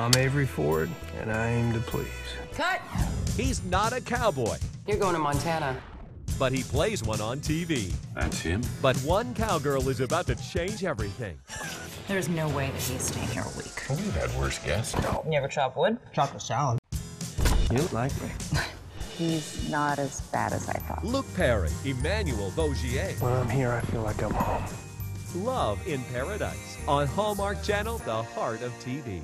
I'm Avery Ford, and I aim to please. Cut! He's not a cowboy, You're going to Montana. but he plays one on TV. That's him? But one cowgirl is about to change everything. There's no way that he's staying here a week. We've had worse guests. No. You ever chop wood? Chop a salad. You like me. He's not as bad as I thought. Luke Perry, Emmanuelle Vaugier. When I'm here, I feel like I'm home. Love in Paradise on Hallmark Channel, the heart of TV.